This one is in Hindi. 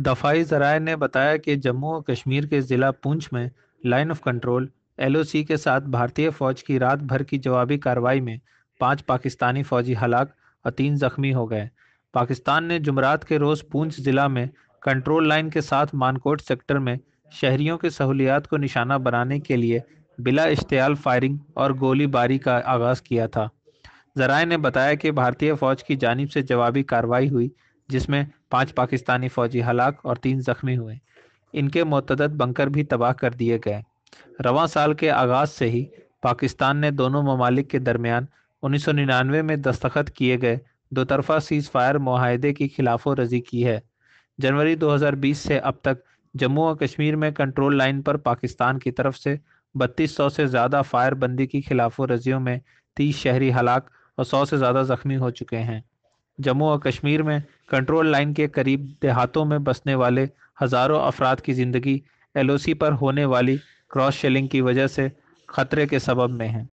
दफाई जराये ने बताया कि जम्मू और कश्मीर के ज़िला पुंछ में लाइन ऑफ़ कंट्रोल, एलओसी के साथ भारतीय फौज की रात भर की जवाबी कार्रवाई में पाँच पाकिस्तानी फौजी हलाक और तीन जख्मी हो गए। पाकिस्तान ने जुमरात के रोज़ पुंछ ज़िला में कंट्रोल लाइन के साथ मानकोट सेक्टर में शहरियों की सहूलियात को निशाना बनाने के लिए बिला इश्तियाल फायरिंग और गोलीबारी का आगाज़ किया था। जराए ने बताया कि भारतीय फौज की जानब से जवाबी कार्रवाई हुई, जिसमें पाँच पाकिस्तानी फौजी हलाक और तीन जख्मी हुए। इनके मतद बंकर भी तबाह कर दिए गए। रवा साल के आगाज़ से ही पाकिस्तान ने दोनों ममालिक के दरमियान उन्नीस सौ निन्यानवे में दस्तखत किए गए दो तरफा सीज फायर माहदे की खिलाफ रज़ी की है। जनवरी 2020 से अब तक जम्मू और कश्मीर में कंट्रोल लाइन पर पाकिस्तान की तरफ़ से बत्तीस सौ से ज़्यादा फायर बंदी की खिलाफ वर्जियों में तीस शहरी हलाक और सौ से ज़्यादा जख्मी हो चुके हैं। जम्मू और कश्मीर में कंट्रोल लाइन के करीब देहातों में बसने वाले हज़ारों अफराद की ज़िंदगी एलओसी पर होने वाली क्रॉस शेलिंग की वजह से खतरे के सबब में है।